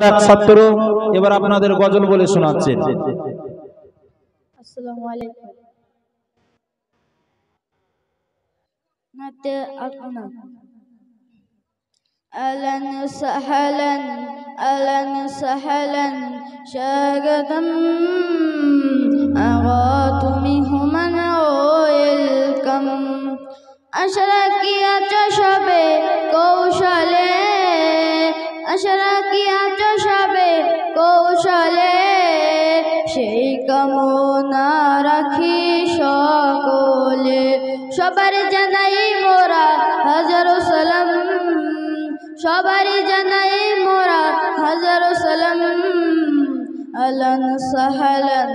এক ছাত্র এবার আপনাদের গজল বলে শোনাচ্ছেন আসসালামু আলাইকুম নাতে আলকানা أهلا وسهلا أهلا وسهلا স্বাগতম আগতুমিহু মান ওয়েলকাম আশা রাখি কামনা রাখি সকলে। সবার জানাই মোরা হাজারো সালাম। সবার জানাই মোরা হাজারো সালাম। আলান সাহালান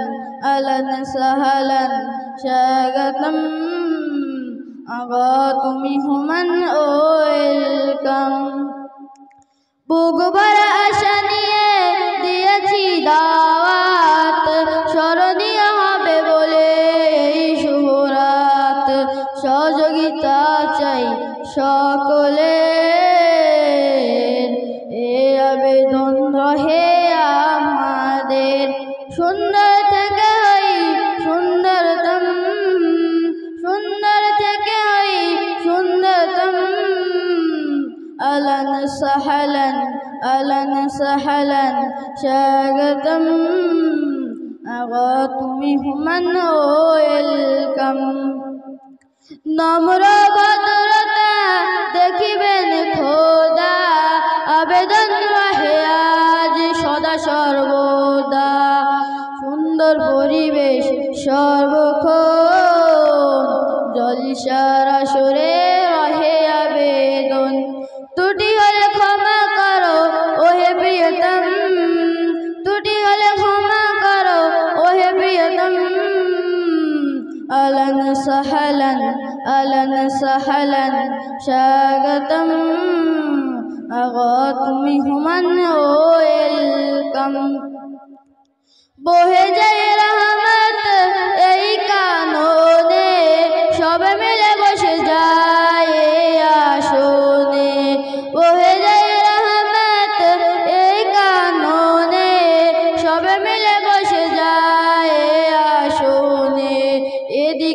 আলান সাহালান, স্বাগতম। তুমি হুমান, ওয়েলকাম। সহযোগিতা চাই সকলে। এ আবেদন রহে আমাদের। সুন্দর থেকে হই সুন্দরতম, সুন্দর থেকে হই সুন্দরতম। সাহালান, আলান সাহালান, স্বাগতম। আগা তুমি হুমান ওয়েলকাম। নম্র ভদ্রতা দেখিবেন খোদা। আবেদন রহে আজ সদা সর্বদা। সুন্দর পরিবেশ সর্বক্ষণ। জলসার আসরে আলান সাহালান আলান সাহালান স্বাগতম আগা তুমি হুমান ওয়েলকাম বহে যায় রহমত এই কাননে সবে মিলে বসে যায়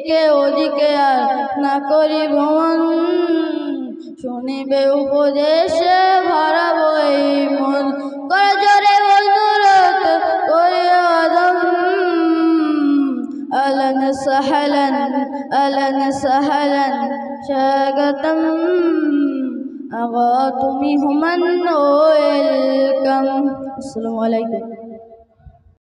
এদিকে ওদিকে আর না করি ভ্রমণ শুনিবে উপদেশ ভরা বই মন। কর জোরে অনুরোধ করে আদম আলান সাহালান স্বাগতম। আগা তুমি হুমান ওয়েলকাম। আসসালামু আলাইকুম।